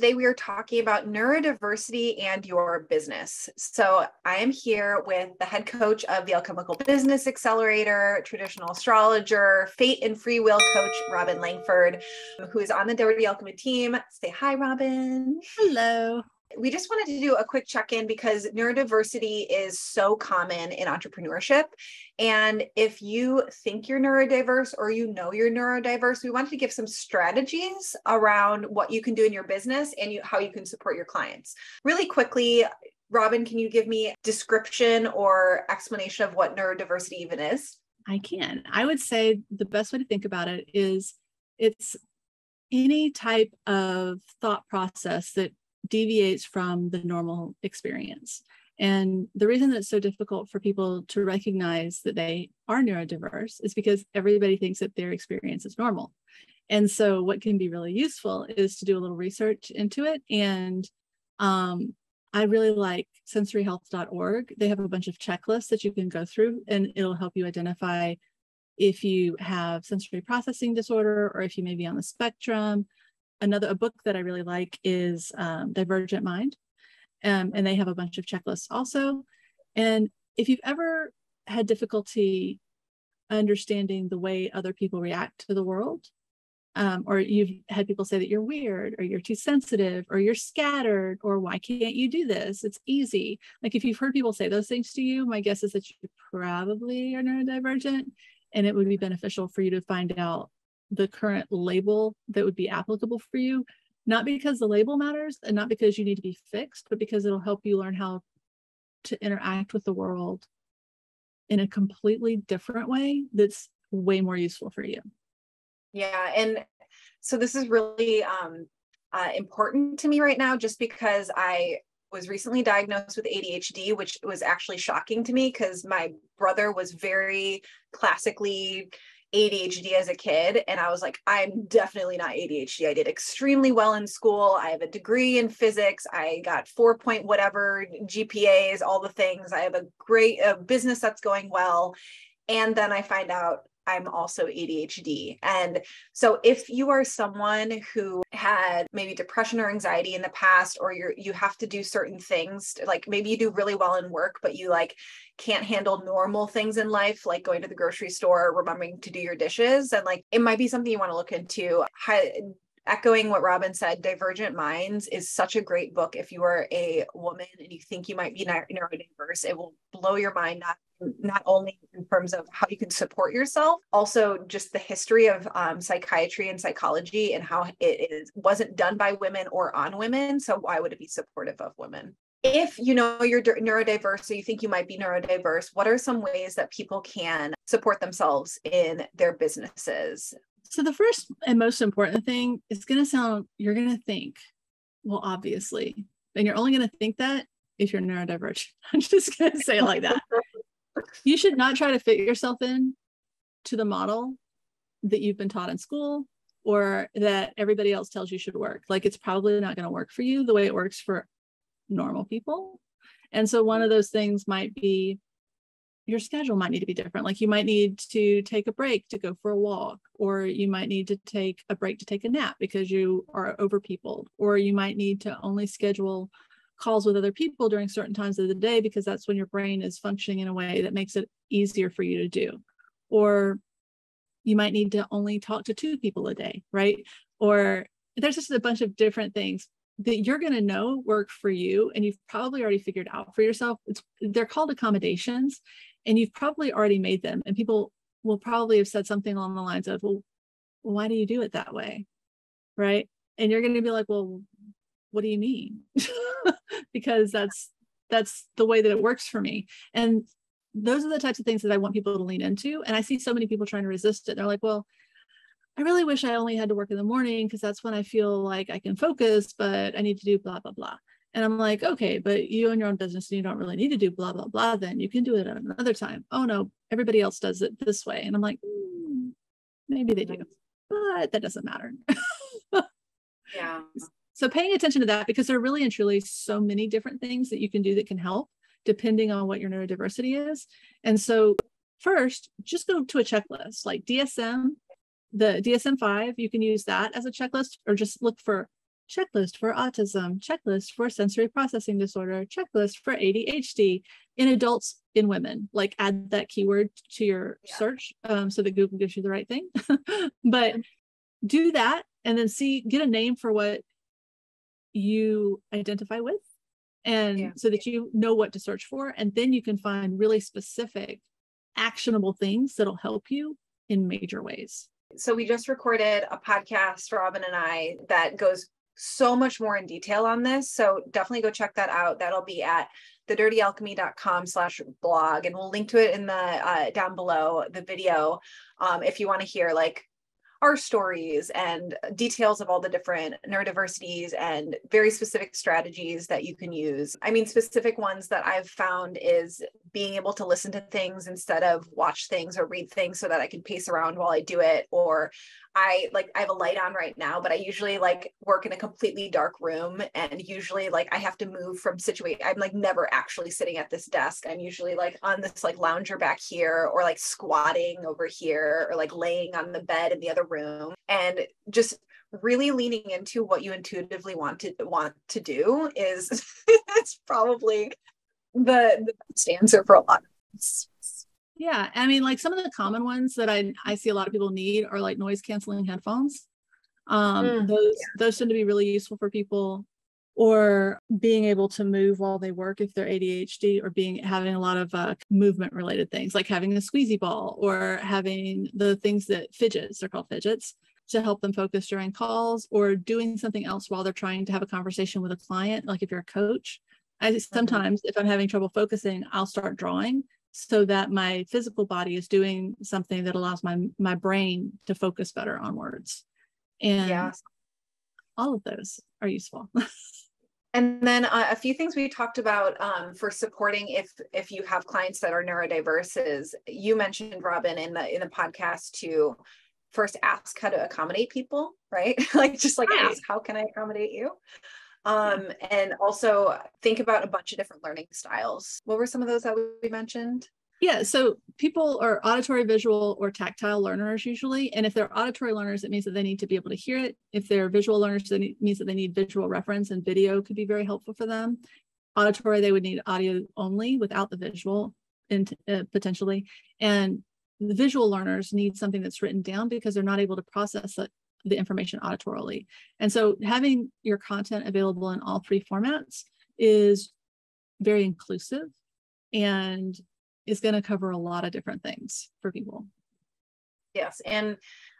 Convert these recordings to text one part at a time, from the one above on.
today we are talking about neurodiversity and your business. So I am here with the head coach of the Alchemical Business Accelerator, traditional astrologer, fate and free will coach, Robin Langford, who is on the Dirty Alchemy team. Say hi, Robin. Hello we just wanted to do a quick check in because neurodiversity is so common in entrepreneurship. And if you think you're neurodiverse or you know you're neurodiverse, we wanted to give some strategies around what you can do in your business and you, how you can support your clients. Really quickly, Robin, can you give me a description or explanation of what neurodiversity even is? I can. I would say the best way to think about it is it's any type of thought process that deviates from the normal experience. And the reason that it's so difficult for people to recognize that they are neurodiverse is because everybody thinks that their experience is normal. And so, what can be really useful is to do a little research into it. And um, I really like sensoryhealth.org. They have a bunch of checklists that you can go through, and it'll help you identify if you have sensory processing disorder or if you may be on the spectrum another a book that I really like is um, Divergent Mind, um, and they have a bunch of checklists also. And if you've ever had difficulty understanding the way other people react to the world, um, or you've had people say that you're weird, or you're too sensitive, or you're scattered, or why can't you do this? It's easy. Like if you've heard people say those things to you, my guess is that you probably are neurodivergent, and it would be beneficial for you to find out the current label that would be applicable for you, not because the label matters and not because you need to be fixed, but because it'll help you learn how to interact with the world in a completely different way that's way more useful for you. Yeah. And so this is really um, uh, important to me right now, just because I was recently diagnosed with ADHD, which was actually shocking to me because my brother was very classically ADHD as a kid. And I was like, I'm definitely not ADHD. I did extremely well in school. I have a degree in physics. I got four point whatever GPAs, all the things. I have a great a business that's going well. And then I find out I'm also ADHD. And so if you are someone who had maybe depression or anxiety in the past, or you're you have to do certain things, like maybe you do really well in work, but you like can't handle normal things in life, like going to the grocery store, remembering to do your dishes, and like it might be something you want to look into. echoing what Robin said, Divergent Minds is such a great book. If you are a woman and you think you might be neurodiverse, it will blow your mind not not only in terms of how you can support yourself, also just the history of um, psychiatry and psychology and how it is wasn't done by women or on women. So why would it be supportive of women? If you know you're neurodiverse or you think you might be neurodiverse, what are some ways that people can support themselves in their businesses? So the first and most important thing is going to sound you're going to think, well, obviously, and you're only going to think that if you're neurodivergent. I'm just going to say it like that you should not try to fit yourself in to the model that you've been taught in school or that everybody else tells you should work. Like it's probably not going to work for you the way it works for normal people. And so one of those things might be your schedule might need to be different. Like you might need to take a break to go for a walk, or you might need to take a break to take a nap because you are over peopled, or you might need to only schedule calls with other people during certain times of the day because that's when your brain is functioning in a way that makes it easier for you to do. Or you might need to only talk to two people a day, right? Or there's just a bunch of different things that you're going to know work for you and you've probably already figured out for yourself. It's they're called accommodations and you've probably already made them and people will probably have said something along the lines of, "Well, why do you do it that way?" Right? And you're going to be like, "Well, what do you mean? Because that's that's the way that it works for me. And those are the types of things that i want people to lean into. And i see so many people trying to resist it. They're like well i really wish i only had to work in the morning because that's when i feel like i can focus but i need to do blah blah blah. And i'm like okay but you own your own business and you don't really need to do blah blah blah then. You can do it at another time. Oh no everybody else does it this way. And i'm like mm, maybe they do. But that doesn't matter. Yeah so paying attention to that because there are really and truly so many different things that you can do that can help depending on what your neurodiversity is. And so first, just go to a checklist like DSM, the DSM 5, you can use that as a checklist or just look for checklist for autism, checklist for sensory processing disorder, checklist for ADHD in adults, in women. Like add that keyword to your yeah. search um, so that Google gives you the right thing. but do that and then see, get a name for what you identify with. And yeah. so that you know what to search for. And then you can find really specific, actionable things that'll help you in major ways. So we just recorded a podcast, Robin and I, that goes so much more in detail on this. So definitely go check that out. That'll be at thedirtyalchemy.com slash blog. And we'll link to it in the uh, down below the video um, if you want to hear like our stories and details of all the different neurodiversities and very specific strategies that you can use. I mean, specific ones that I've found is being able to listen to things instead of watch things or read things so that I can pace around while I do it. Or I like, I have a light on right now, but I usually like work in a completely dark room. And usually, like, I have to move from situation. I'm like never actually sitting at this desk. I'm usually like on this like lounger back here or like squatting over here or like laying on the bed in the other room. And just really leaning into what you intuitively want to want to do is it's probably the, the best answer for a lot of Yeah, I mean, like some of the common ones that I I see a lot of people need are like noise canceling headphones. Um, mm, those yeah. those tend to be really useful for people, or being able to move while they work if they're ADHD, or being having a lot of uh, movement related things like having a squeezy ball or having the things that fidgets. They're called fidgets to help them focus during calls or doing something else while they're trying to have a conversation with a client like if you're a coach I mm-hmm. sometimes, if I'm having trouble focusing, I'll start drawing so that my physical body is doing something that allows my my brain to focus better on words. And yeah. all of those are useful. and then uh, a few things we talked about um, for supporting if if you have clients that are neurodiverse is you mentioned Robin in the in the podcast to first ask how to accommodate people, right? like just like right. ask how can I accommodate you? Um, and also think about a bunch of different learning styles. What were some of those that we mentioned? Yeah, so people are auditory, visual, or tactile learners usually. And if they're auditory learners, it means that they need to be able to hear it. If they're visual learners, it means that they need visual reference and video could be very helpful for them. Auditory, they would need audio only without the visual in, uh, potentially. And the visual learners need something that's written down because they're not able to process it the information auditorily. And so having your content available in all three formats is very inclusive and is going to cover a lot of different things for people. Yes. And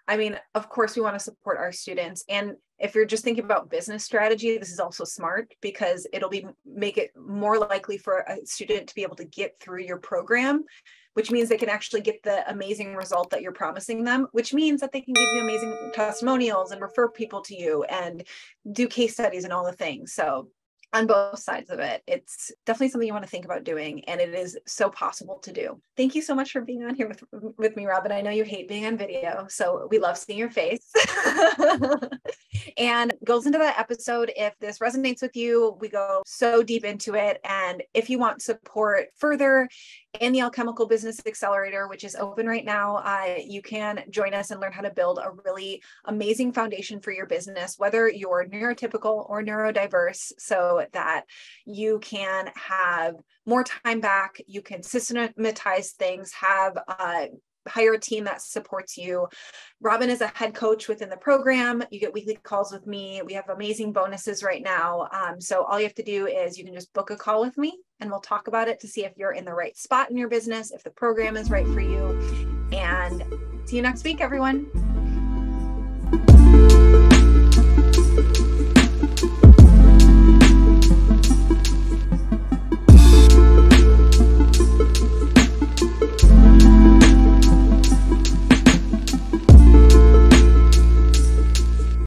I mean, of course, we want to support our students. And if you're just thinking about business strategy, this is also smart because it'll be make it more likely for a student to be able to get through your program which means they can actually get the amazing result that you're promising them, which means that they can give you amazing testimonials and refer people to you and do case studies and all the things. So on both sides of it. It's definitely something you want to think about doing, and it is so possible to do. Thank you so much for being on here with, with me, Robin. I know you hate being on video, so we love seeing your face. and goes into that episode. If this resonates with you, we go so deep into it. And if you want support further in the Alchemical Business Accelerator, which is open right now, uh, you can join us and learn how to build a really amazing foundation for your business, whether you're neurotypical or neurodiverse, that you can have more time back, you can systematize things, have uh, hire a team that supports you. Robin is a head coach within the program. You get weekly calls with me. We have amazing bonuses right now. Um, so all you have to do is you can just book a call with me and we'll talk about it to see if you're in the right spot in your business, if the program is right for you. And see you next week, everyone.